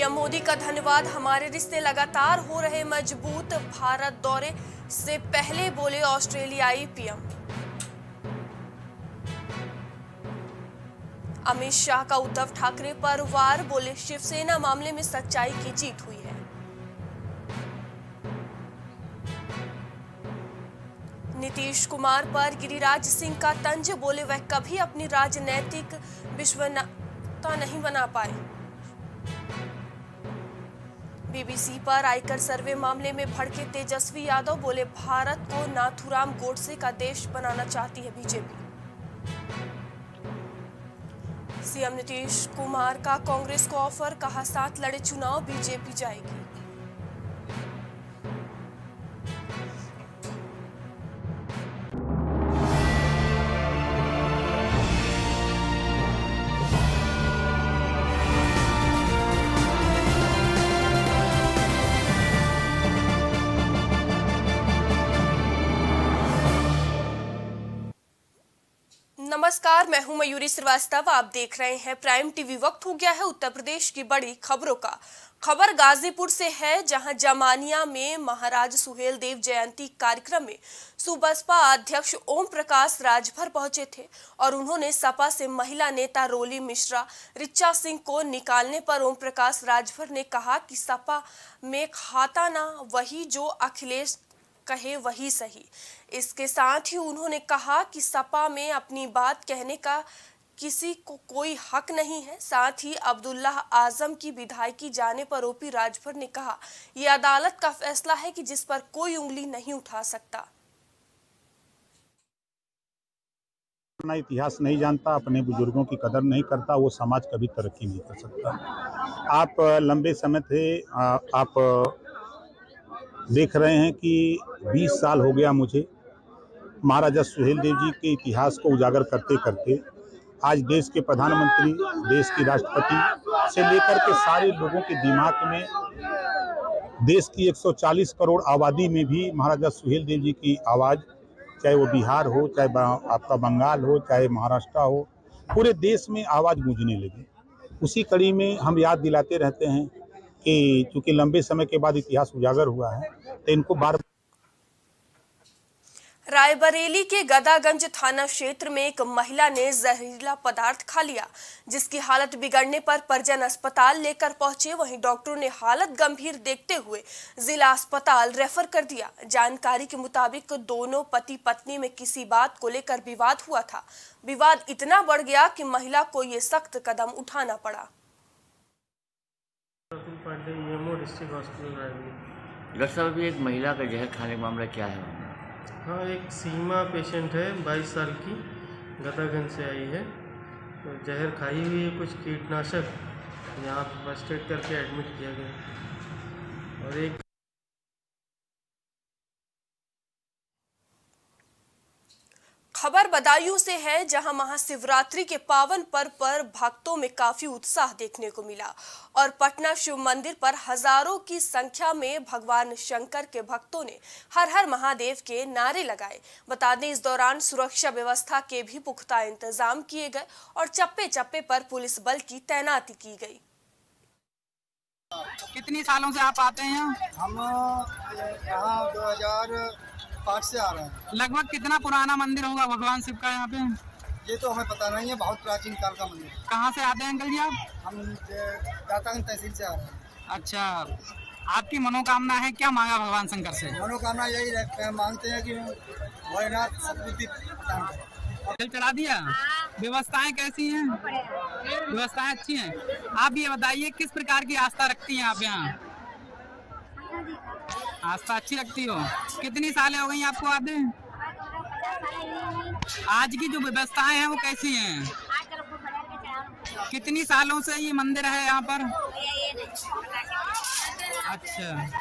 PM Modi का धन्यवाद। हमारे रिश्ते लगातार हो रहे मज़बूत भारत दौरे। से पहले बोले ऑस्ट्रेलियाई पीएम। अमित शाह का उद्धव ठाकरे पर वार बोले, शिवसेना मामले में सच्चाई की जीत हुई है। नीतीश कुमार पर गिरिराज सिंह का तंज, बोले, वह कभी अपनी राजनैतिक विश्वसनीयता नहीं बना पाए। बीबीसी पर आयकर सर्वे मामले में भड़के तेजस्वी यादव बोले, भारत को नाथुराम गोडसे का देश बनाना चाहती है बीजेपी। सीएम नीतीश कुमार का कांग्रेस को ऑफ़र, कहा साथ लड़े चुनाव, बीजेपी जाएगी। नमस्कार, मैं हूँ मयूरी श्रीवास्तव, आप देख रहे हैं प्राइम टीवी वक्त हो गया है उत्तर प्रदेश की बड़ी खबरों का। खबर गाजीपुर से है, जहाँ जमानिया में महाराज सुहेल देव जयंती कार्यक्रम में सुबसपा अध्यक्ष ओम प्रकाश राजभर पहुँचे थे और उन्होंने सपा से महिला नेता रोली मिश्रा, रिचा सिंह को निकालने पर ओम प्रकाश राजभर ने कहा कि सपा में खाता ना, वही जो अखिलेश कहे वही सही। इसके साथ ही उन्होंने कहा कि सपा में अपनी बात कहने का किसी को कोई हक नहीं है। साथ ही अब्दुल्लाह आज़म की विधायकी जाने पर ओपी राजभर ने कहा यह अदालत का फैसला है कि जिस पर कोई उंगली नहीं उठा सकता। अपना इतिहास नहीं जानता, अपने बुज़ुर्गों की कदर नहीं करता, वो समाज कभी तरक्की नहीं कर सकता। आप लंबे समय थे आप देख रहे हैं कि 20 साल हो गया मुझे महाराजा सुहेल देव जी के इतिहास को उजागर करते करते आज देश के प्रधानमंत्री, देश की राष्ट्रपति से लेकर के सारे लोगों के दिमाग में देश की 140 करोड़ आबादी में भी महाराजा सुहेल देव जी की आवाज़, चाहे वो बिहार हो, चाहे आपका बंगाल हो, चाहे महाराष्ट्र हो, पूरे देश में आवाज़ गूंजने लगी। उसी कड़ी में हम याद दिलाते रहते हैं कि चूँकि लंबे समय के बाद इतिहास उजागर हुआ है तो इनको बार रायबरेली के गदागंज थाना क्षेत्र में एक महिला ने जहरीला पदार्थ खा लिया जिसकी हालत बिगड़ने पर परिजन अस्पताल लेकर पहुँचे। वहीं डॉक्टरों ने हालत गंभीर देखते हुए जिला अस्पताल रेफर कर दिया। जानकारी के मुताबिक दोनों पति पत्नी में किसी बात को लेकर विवाद हुआ था। विवाद इतना बढ़ गया कि महिला को ये सख्त कदम उठाना पड़ा। डॉक्टर साहब, अभी एक महिला का जहर खाने का मामला क्या है? हाँ एक सीमा पेशेंट है 22 साल की गदागंज से आई है। तो जहर खाई हुई है कुछ कीटनाशक, यहाँ फ़र्स्ट एड करके एडमिट किया गया। और एक खबर बदायूं से है जहाँ महाशिवरात्रि के पावन पर्व पर भक्तों में काफ़ी उत्साह देखने को मिला। और पटना शिव मंदिर पर हज़ारों की संख्या में भगवान शंकर के भक्तों ने हर हर महादेव के नारे लगाए। बता दें इस दौरान सुरक्षा व्यवस्था के भी पुख्ता इंतज़ाम किए गए और चप्पे चप्पे पर पुलिस बल की तैनाती की गई। कितनी सालों से आप आते हैं? हम यहाँ दो हज़ार से आ रहे हैं। लगभग कितना पुराना मंदिर होगा भगवान शिव का यहाँ पे? ये तो हमें पता नहीं है बहुत प्राचीन काल का मंदिर कहाँ से आते हैं अंकल जी आप? हम दातागंज तहसील से आ रहे हैं। अच्छा आपकी मनोकामना है क्या मांगा भगवान शंकर से? मनोकामना यही रखते हैं मांगते हैं कि भोलेनाथ सदबुद्धि जल चढ़ा दिया? व्यवस्थाएँ कैसी हैं? व्यवस्थाएँ अच्छी हैं? आप ये बताइए किस प्रकार की आस्था रखती हैं आप यहाँ? आस्था अच्छी रखती हो? कितनी साल हो गई आपको आते आज की जो व्यवस्थाएँ हैं वो कैसी हैं? कितनी सालों से ये मंदिर है यहाँ पर? अच्छा।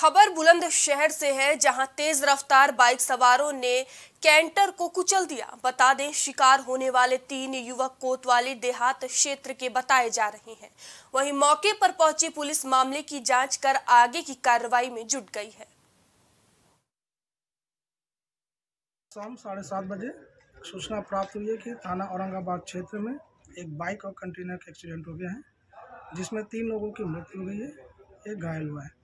खबर बुलंदशहर से है, जहाँ तेज रफ्तार बाइक सवारों ने कैंटर को कुचल दिया। बता दें, शिकार होने वाले तीन युवक कोतवाली देहात क्षेत्र के बताए जा रहे हैं। वहीं मौके पर पहुँची पुलिस मामले की जाँच कर आगे की कार्रवाई में जुट गई है। शाम साढ़े सात बजे सूचना प्राप्त हुई है कि थाना औरंगाबाद क्षेत्र में एक बाइक और कंटेनर का एक्सीडेंट हो गया है, जिसमें तीन लोगों की मृत्यु हो गई है, एक घायल हुआ है।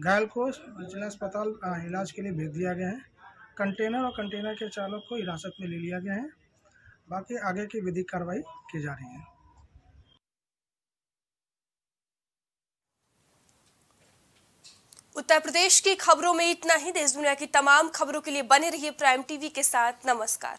घायल को जिला अस्पताल इलाज के लिए भेज दिया गया है। कंटेनर और कंटेनर के चालक को हिरासत में ले लिया गया है। बाकी आगे की विधिक कार्रवाई की जा रही है। उत्तर प्रदेश की खबरों में इतना ही। देश दुनिया की तमाम खबरों के लिए बने रहिए प्राइम टीवी के साथ। नमस्कार।